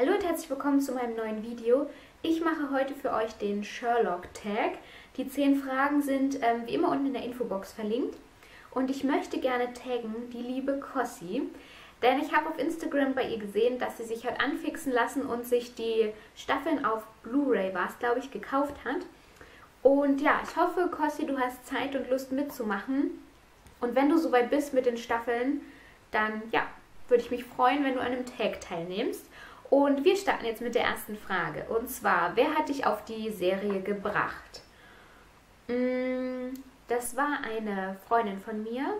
Hallo und herzlich willkommen zu meinem neuen Video. Ich mache heute für euch den Sherlock Tag. Die 10 Fragen sind ähm, wie immer unten in der Infobox verlinkt. Und ich möchte gerne taggen die liebe Cossi. Denn ich habe auf Instagram bei ihr gesehen, dass sie sich hat anfixen lassen und sich die Staffeln auf Blu-ray, war es glaube ich, gekauft hat. Und ja, ich hoffe, Cossi, du hast Zeit und Lust mitzumachen. Und wenn du soweit bist mit den Staffeln, dann ja, würde ich mich freuen, wenn du an einem Tag teilnimmst. Und wir starten jetzt mit der ersten Frage. Und zwar, wer hat dich auf die Serie gebracht? Mm, das war eine Freundin von mir.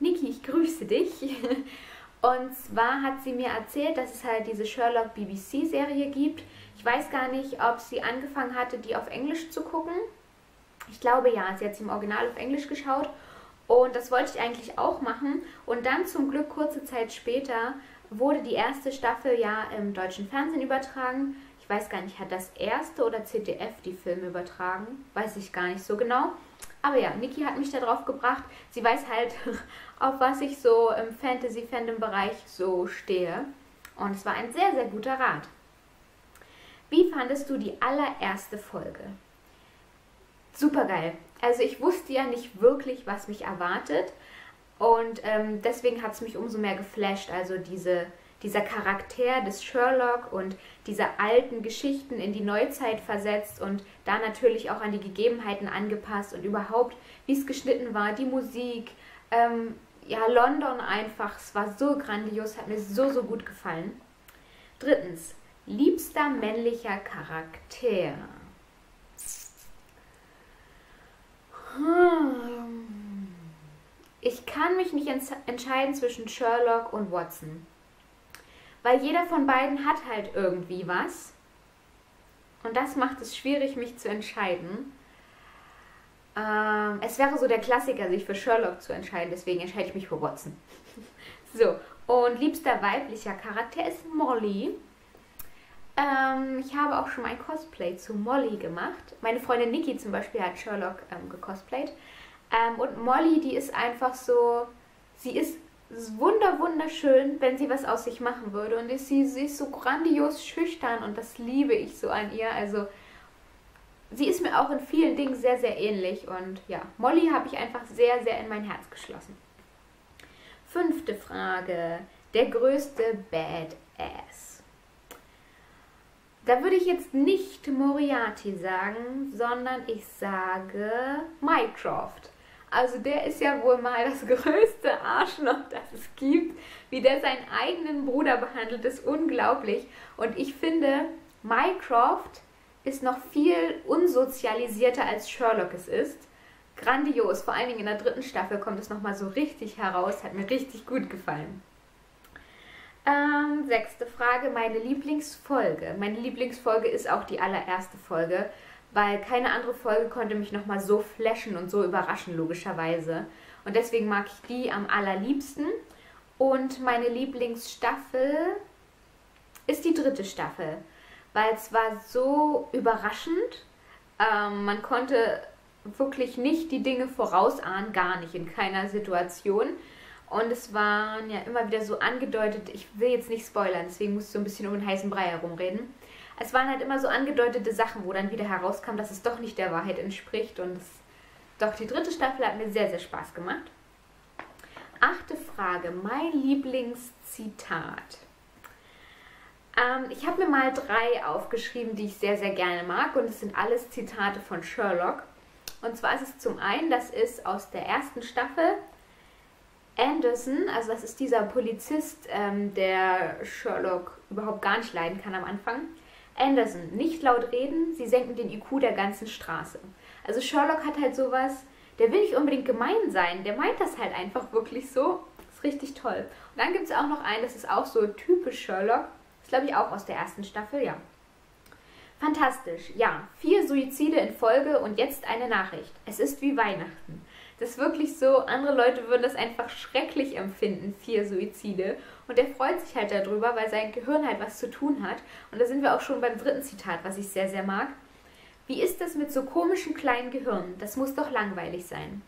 Niki, ich grüße dich. Und zwar hat sie mir erzählt, dass es halt diese Sherlock BBC-Serie gibt. Ich weiß gar nicht, ob sie angefangen hatte, die auf Englisch zu gucken. Ich glaube ja, sie hat sie im Original auf Englisch geschaut. Und das wollte ich eigentlich auch machen. Und dann zum Glück kurze Zeit später wurde die erste Staffel ja im deutschen Fernsehen übertragen. Ich weiß gar nicht, hat das erste oder ZDF die Filme übertragen? Weiß ich gar nicht so genau. Aber ja, Niki hat mich da drauf gebracht. Sie weiß halt, auf was ich so im Fantasy-Fandom-Bereich so stehe. Und es war ein sehr, sehr guter Rat. Wie fandest du die allererste Folge? Super geil. Also ich wusste ja nicht wirklich, was mich erwartet. Und ähm, deswegen hat es mich umso mehr geflasht. Also diese, dieser Charakter des Sherlock und diese alten Geschichten in die Neuzeit versetzt und da natürlich auch an die Gegebenheiten angepasst und überhaupt, wie es geschnitten war, die Musik, ähm, ja, London einfach, es war so grandios, hat mir so, so gut gefallen. Drittens, liebster männlicher Charakter. Hm. Ich kann mich nicht entscheiden zwischen Sherlock und Watson. Weil jeder von beiden hat halt irgendwie was. Und das macht es schwierig, mich zu entscheiden. Ähm, es wäre so der Klassiker, sich für Sherlock zu entscheiden, deswegen entscheide ich mich für Watson. so, und liebster weiblicher Charakter ist Molly. Ähm, ich habe auch schon ein Cosplay zu Molly gemacht. Meine Freundin Nikki zum Beispiel hat Sherlock ähm, gecosplayt. Ähm, und Molly, die ist einfach so, sie ist wunder wunderschön, wenn sie was aus sich machen würde. Und sie, sie ist so grandios schüchtern und das liebe ich so an ihr. Also sie ist mir auch in vielen Dingen sehr, sehr ähnlich. Und ja, Molly habe ich einfach sehr, sehr in mein Herz geschlossen. Fünfte Frage. Der größte Badass. Da würde ich jetzt nicht Moriarty sagen, sondern ich sage Mycroft. Also der ist ja wohl mal das größte Arschloch, das es gibt. Wie der seinen eigenen Bruder behandelt, ist unglaublich. Und ich finde, Mycroft ist noch viel unsozialisierter als Sherlock es ist. Grandios, vor allen Dingen in der dritten Staffel kommt es nochmal so richtig heraus, hat mir richtig gut gefallen. Ähm, sechste Frage, meine Lieblingsfolge. Meine Lieblingsfolge ist auch die allererste Folge weil keine andere Folge konnte mich nochmal so flashen und so überraschen, logischerweise. Und deswegen mag ich die am allerliebsten. Und meine Lieblingsstaffel ist die dritte Staffel, weil es war so überraschend. Ähm, man konnte wirklich nicht die Dinge vorausahnen, gar nicht, in keiner Situation. Und es waren ja immer wieder so angedeutet, ich will jetzt nicht spoilern, deswegen muss ich so ein bisschen um den heißen Brei herumreden es waren halt immer so angedeutete Sachen, wo dann wieder herauskam, dass es doch nicht der Wahrheit entspricht. Und es, doch die dritte Staffel hat mir sehr, sehr Spaß gemacht. Achte Frage, mein Lieblingszitat. Ähm, ich habe mir mal drei aufgeschrieben, die ich sehr, sehr gerne mag. Und es sind alles Zitate von Sherlock. Und zwar ist es zum einen, das ist aus der ersten Staffel. Anderson, also das ist dieser Polizist, ähm, der Sherlock überhaupt gar nicht leiden kann am Anfang Anderson, nicht laut reden, sie senken den IQ der ganzen Straße. Also Sherlock hat halt sowas, der will nicht unbedingt gemein sein, der meint das halt einfach wirklich so. Ist richtig toll. Und dann gibt es auch noch einen, das ist auch so typisch Sherlock. Das glaube ich auch aus der ersten Staffel, ja. Fantastisch, ja. Vier Suizide in Folge und jetzt eine Nachricht. Es ist wie Weihnachten. Das ist wirklich so, andere Leute würden das einfach schrecklich empfinden, vier Suizide. Und er freut sich halt darüber, weil sein Gehirn halt was zu tun hat. Und da sind wir auch schon beim dritten Zitat, was ich sehr, sehr mag. Wie ist das mit so komischen kleinen Gehirnen? Das muss doch langweilig sein.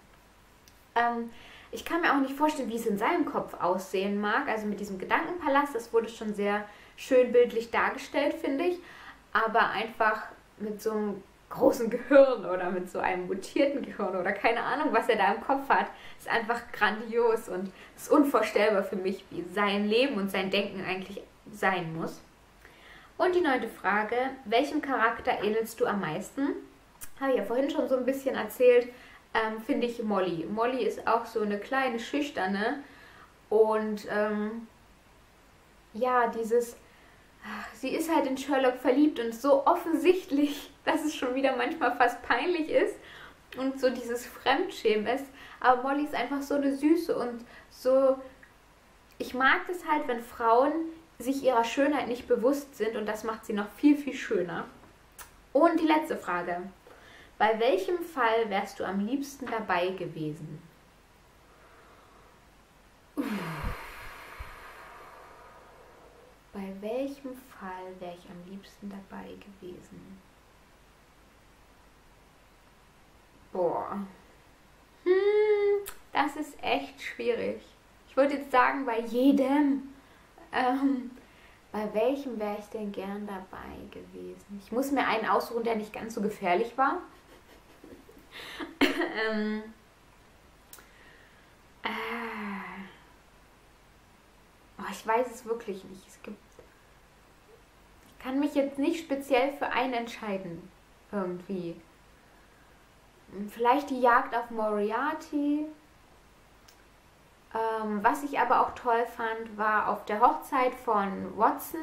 Ähm, ich kann mir auch nicht vorstellen, wie es in seinem Kopf aussehen mag. Also mit diesem Gedankenpalast, das wurde schon sehr schön bildlich dargestellt, finde ich, aber einfach mit so einem großen Gehirn oder mit so einem mutierten Gehirn oder keine Ahnung, was er da im Kopf hat, ist einfach grandios und ist unvorstellbar für mich, wie sein Leben und sein Denken eigentlich sein muss. Und die neunte Frage, welchem Charakter ähnelst du am meisten? Habe ich ja vorhin schon so ein bisschen erzählt, ähm, finde ich Molly. Molly ist auch so eine kleine Schüchterne und ähm, ja, dieses, ach, sie ist halt in Sherlock verliebt und so offensichtlich, dass es schon wieder manchmal fast peinlich ist und so dieses Fremdschämen ist. Aber Molly ist einfach so eine Süße und so, ich mag das halt, wenn Frauen sich ihrer Schönheit nicht bewusst sind und das macht sie noch viel, viel schöner. Und die letzte Frage. Bei welchem Fall wärst du am liebsten dabei gewesen? Bei welchem Fall wäre ich am liebsten dabei gewesen? Boah. Hm, das ist echt schwierig. Ich würde jetzt sagen, bei jedem. Ähm, bei welchem wäre ich denn gern dabei gewesen? Ich muss mir einen aussuchen, der nicht ganz so gefährlich war. ähm, äh, oh, ich weiß es wirklich nicht. Es gibt. Kann mich jetzt nicht speziell für einen entscheiden. Irgendwie. Vielleicht die Jagd auf Moriarty. Ähm, was ich aber auch toll fand, war auf der Hochzeit von Watson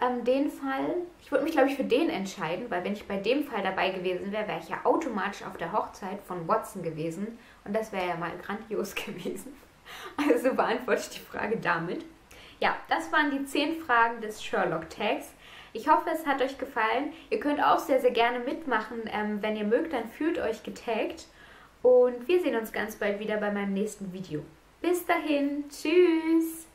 ähm, den Fall. Ich würde mich, glaube ich, für den entscheiden, weil wenn ich bei dem Fall dabei gewesen wäre, wäre ich ja automatisch auf der Hochzeit von Watson gewesen. Und das wäre ja mal grandios gewesen. Also beantworte ich die Frage damit. Ja, das waren die 10 Fragen des Sherlock-Tags. Ich hoffe, es hat euch gefallen. Ihr könnt auch sehr, sehr gerne mitmachen. Ähm, wenn ihr mögt, dann fühlt euch getaggt. Und wir sehen uns ganz bald wieder bei meinem nächsten Video. Bis dahin, tschüss!